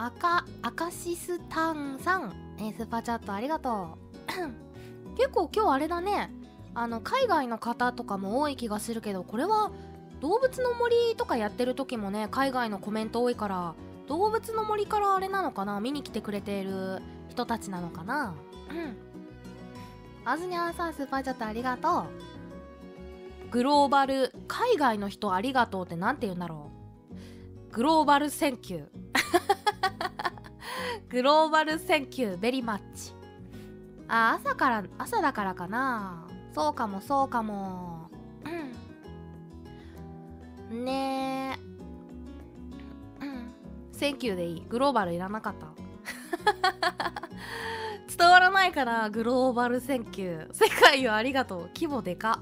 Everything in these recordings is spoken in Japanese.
赤アカシスタンさん、えスーパーチャットありがとう。結構今日あれだね。あの海外の方とかも多い気がするけどこれは動物の森とかやってる時もね海外のコメント多いから動物の森からあれなのかな？見に来てくれている人たちなのかな？うんあずにゃんさんスーパーチャットありがとう。グローバル海外の人ありがとうってなんて言うんだろう。 global thank you。global thank you very much。あ朝から朝だからかな。そうかもそうかも。ねえ。うん。 thank you でいい。グローバルいらなかった。伝わらないかな global thank you。世界をありがとう。規模でか。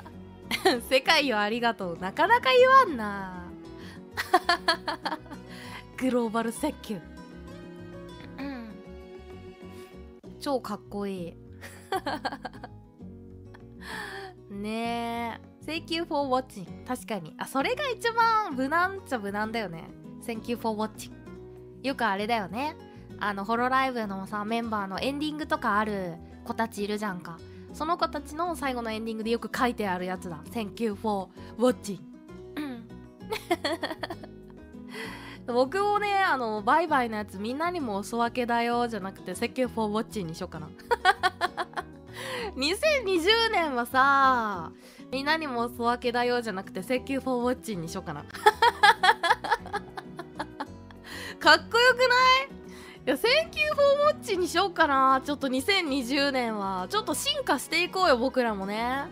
世界をありがとう。なかなか言わんな。global thank you。超かっこいい。ねえ。Thank you for watching 確かに。あそれが一番無難っちゃ無難だよね。Thank you for watching よくあれだよね。あのホロライブのさメンバーのエンディングとかある子たちいるじゃんか。その子たちの最後のエンディングでよく書いてあるやつだ。Thank you for watching うん僕もねあのバイバイのやつみんなにもお裾分けだよじゃなくて Thank you for watching にしようかな2020年はさみんなにもお裾分けだよじゃなくて Thank you for watching にしようかな かっこよくない？いや、Thank you for watching にしようかな。ちょっと2020年は。ちょっと進化していこうよ、僕らもね。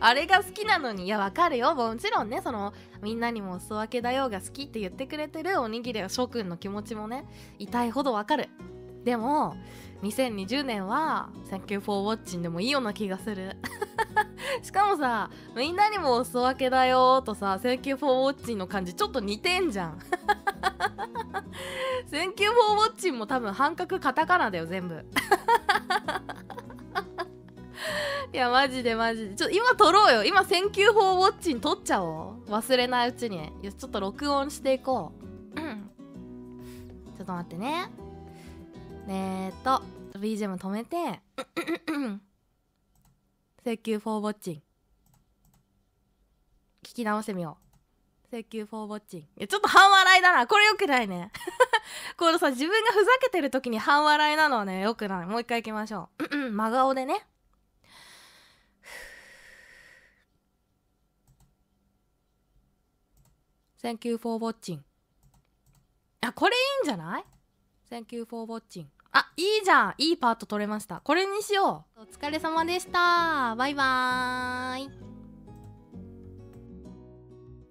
あれが好きなのに。いや、わかるよ。もちろんね、その、みんなにもお裾分けだよが好きって言ってくれてるおにぎりや諸君の気持ちもね、痛いほどわかる。でも、2020年は、Thank you for watching でもいいような気がする。しかもさ、みんなにもお裾分けだよとさ、Thank you for watching の感じちょっと似てんじゃん。Thank you for watching も多分半角カタカナだよ、全部。いや、マジでマジで。ちょ、今撮ろうよ。今、Thank you for watching 撮っちゃおう。忘れないうちに。よし、ちょっと録音していこう。うん。ちょっと待ってね。えーっと、BGM 止めて。Thank you for watching 聞き直してみよう Thank you for watching いやちょっと半笑いだなこれよくないね これさ自分がふざけてる時に半笑いなのはねよくないもう一回行きましょう真顔でね「Thank you for watching」あこれいいんじゃない ?Thank you for watching あ、いいじゃんいいパート取れました。これにしようお疲れ様でしたバイバーイ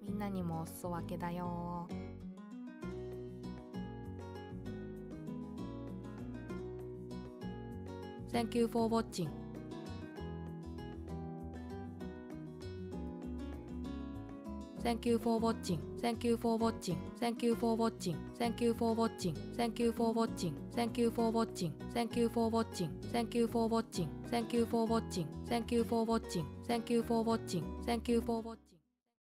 みんなにもお裾分けだよ Thank you for watching Thank you for watching. Thank you for watching. Thank you for watching. Thank you for watching. Thank you for watching. Thank you for watching. Thank you for watching. Thank you for watching. Thank you for watching. Thank you for watching. Thank you for watching. Thank you for watching.